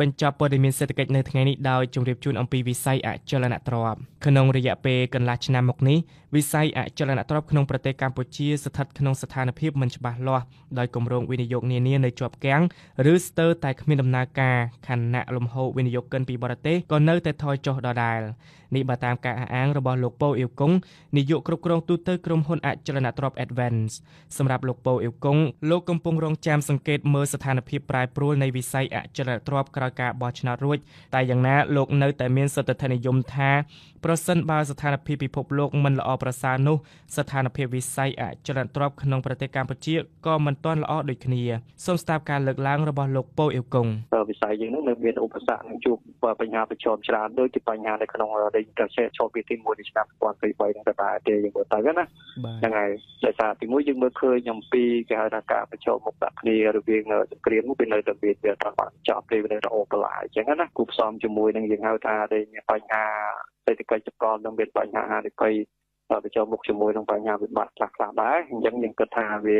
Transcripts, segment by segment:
បញ្ចប់ព័ត៌មានសេដ្ឋកិច្ចនៅថ្ងៃនេះដោយជម្រាបជូនអំពីវិស័យអចលនទ្រព្យក្នុងរយៈពេលកន្លះឆ្នាំមកនេះវិស័យអចលនទ្រព្យក្នុងប្រទេសកម្ពុជាស្ថិតក្នុងស្ថានភាពមិនច្បាស់លាស់ដោយគម្រោងវិនិយោគនានានៅជាប់គាំងឬស្ទើរតែគ្មានដំណើរការខណៈលំហូរវិនិយោគិនពីបរទេសក៏នៅតែថយចុះដដែលនេះបើតាមការអះអាងរបស់លោកប៉ូអ៊ីវកុងនាយកគ្រប់គ្រងទូតទៅក្រុមហ៊ុនអចលនទ្រព្យ Advance សម្រាប់លោកប៉ូអ៊ីវកុងលោកកំពុងរងចាំសង្កេតមើលស្ថានភាពប្រែប្រួលនៃវិស័យអចលនទ្រព្យក្រោយការបោះឆ្នោតរួចតែយ៉ាងណាលោកនៅតែមានសន្តិនិយមថាប្រសិនបើស្ថានភាពពិភពលោកមិនល្អប្រសើរនោះស្ថានភាពវិស័យអចលនទ្រព្យក្នុងប្រទេសកម្ពុជាក៏មិនទាន់ល្អដូចគ្នាសូមស្ដាប់ការលើកឡើងរបស់លោកប៉ូអ៊ីវកុងវិស័យយើងនឹងមានឧបសគ្គនឹងជួបបញ្ហាប្រឈមច្រើនដូចជាបញ្ហានៅក្នុងដីកសិឆោពីទី1ឆ្នាំ2023នឹងតែទេយើងមើលទៅណាហ្នឹងហើយដោយសារទី1យើងមើលឃើញអំពីគេហៅថាការប្រឈមមុខដាក់គ្នារវាងសង្គ្រាមវានៅតែមានវាត្រូវបានចប់ទេវានៅតែអូបឡាអញ្ចឹងណាគូផ្សំជាមួយនឹងយើងហៅថាដែលមានបញ្ហាសេដ្ឋកិច្ចចកលនឹងមានបញ្ហាហានិភ័យប្រជុំមុខជាមួយនឹងបញ្ហាវិបត្តិខ្លះខ្លះដែរអញ្ចឹងយើងគិតថាវា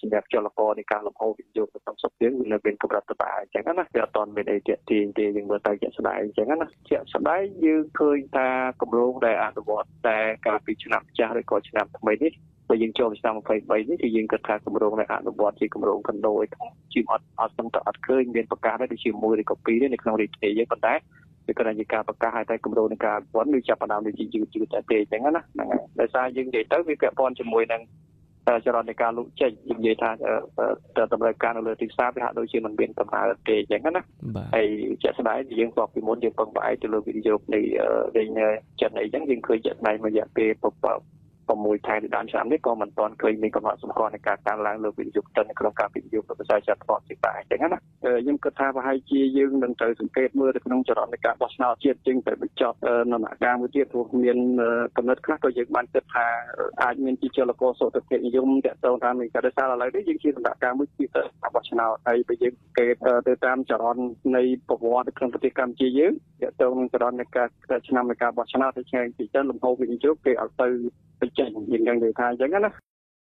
សម្រាប់ចលករនៃការលំហូរវិនិយោគក្នុងសុខយើងវានៅមានកម្រិតទៅដែរអញ្ចឹងណាវាអត់ទាន់មានអីទាក់ទាញទេយើងមើលទៅជាក់ស្ដែងអញ្ចឹងណាជាក់ស្ដែងយើងឃើញថាគម្រោងដែលអនុវត្តតែកាលពីឆ្នាំចាស់ឬក៏ឆ្នាំថ្មីនេះ បើយើងចូលឆ្នាំ23នេះគឺយើងគិតថាគម្រោងដែលអនុវត្តជាគម្រោងកណ្ដូយជាអត់អត់សំតអត់ឃើញមានប្រកាសដូចជាមួយឬក៏ពីរទេនៅក្នុងរាជធានីយើងប៉ុន្តែវាគ្រាន់តែការប្រកាសឲ្យតែគម្រោងនៃការវត្តឬចាប់ផ្ដើមដូចជាយឺតយឺតតែទេអញ្ចឹងណាហ្នឹងហើយដោយសារយើងនិយាយទៅវាពាក់ព័ន្ធជាមួយនឹងចរន្តនៃការលក់ចេញនិយាយថាតម្រូវការនៅលើទីផ្សារវាហាក់ដូចជាមិនមានដំណើរទេអញ្ចឹងណាហើយជាក់ស្ដែងយើងស្បពីមុនយើងពឹងផ្អែកទៅលើវិនិយោគនៃវិញចិនអីចឹងយើងឃើញជាក់ស្ដែងមួយរយៈពេល 6ខែពីដើមឆ្នាំនេះក៏មិនទាន់ឃើញមានកំណត់សម្គាល់នៃការកើនឡើងលើវិនិយោគិននៅក្នុងការវិនិយោគនៅវិស័យចាត់ផ្ទាល់ជាដែរអញ្ចឹងណា ខ្ញុំគិតថាប្រហែលជាយើងនឹងត្រូវសង្កេតមើលទៅក្នុងចរន្តនៃការបោះឆ្នោតជាតិជាងតែបញ្ចប់ដំណាក់កាលមួយទៀតព្រោះមានកំណត់ខ្លះក៏យើងបានគិតថាអាចមានជាចលករសុខភាពនិយមតកតងតាមនៃការដោយសារឥឡូវនេះយើងជាដំណាក់កាលមួយទៀតការបោះឆ្នោតហើយបើយើងសង្កេតទៅតាមចរន្តនៃប្រវត្តិក្នុងប្រទេសកម្ពុជាយើងតកតងនឹងចរន្តនៃការឆ្នាំនៃការបោះឆ្នោតទៅឆ្ងាយពីទៅលំហូរវិនិយោគគេឲ្យទៅបញ្ចេញយើងយ៉ាងនិយាយថាអញ្ចឹងណា